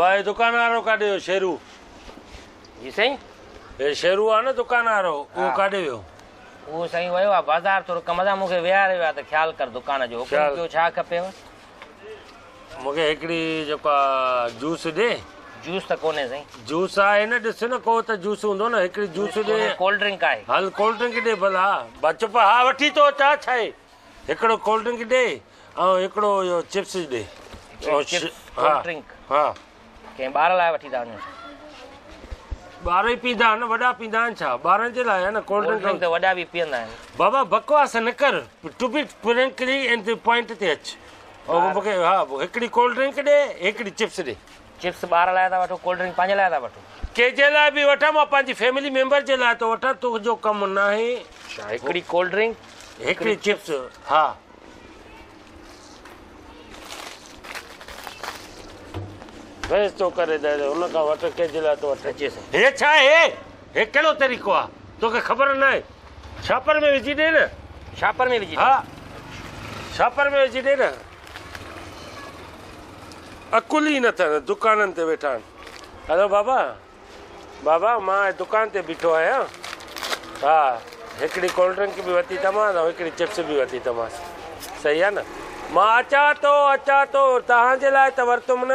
हवा दुकान वारो काॾे वियो शेरू जी साईं हे शेरू आहे न दुकान वारो उहो हा। काॾे वियो उहो साईं वियो आहे बाज़ारि थोरो कम सां मूंखे विहारे वियो आहे त ख़्यालु कर दुकान जो। कयो छा खपेव मूंखे हिकिड़ी जेका जूस ॾे जूस त कोन्हे साईं जूस आहे न ॾिस न को त जूस हूंदो न हिकिड़ी जूस ॾे कोल्ड ड्रिंक आहे हल कोल्ड ड्रिंक ॾे भला बस चुप हा वठी थो अचां छा आहे हिकिड़ो कोल्ड ड्रिंक ॾे ऐं हिकिड़ो इहो चिप्स ॾे हा कंहिं ॿार लाइ वठी था वञो ॿार ई पींदा आहिनि वॾा पींदा आहिनि छा ॿारनि जे लाइ आहे न कोल्ड ड्रिंक त वॾा बि पीअंदा आहिनि बाबा बकवास न कर to be frankly and point ते अच ऐं मूंखे हा हिकिड़ी कोल्ड ड्रिंक ॾे हिकिड़ी चिप्स ॾे चिप्स ॿार लाइ था वठो कोल्ड ड्रिंक पंहिंजे लाइ था वठो कंहिंजे लाइ बि वठां माँ पंहिंजी फैमिली मेंबर जे लाइ थो वठां तुंहिंजो कमु न आहे हिकिड़ी कोल्ड ड्रिंक हिकिड़ी चिप्स हा बस तो करे दे हुन खां वठ कंहिंजे लाइ थो वठे अचे हे छा आहे हे कहिड़ो तरीक़ो आहे तोखे ख़बर न आहे छापर में विझी ॾे न। छापर में विझी हा। छापर में विझी ॾे न। अकुल ई न अथनि दुकाननि ते वेठा आहिनि हलो बाबा। बाबा माँ दुकान ते बीठो आहियाँ हा हिकिड़ी कोल्ड ड्रिंक बि वरिती तमासि ऐं हिकिड़ी चिप्स बि वरिती तमासि। सही आहे न? माँ अचां थो अचां थो तव्हांजे लाइ त वरितुमि न।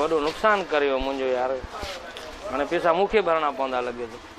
वॾो नुकसान करियो मुझे यार हाणे पैसा मूंखे भरना पवंदा लगे थो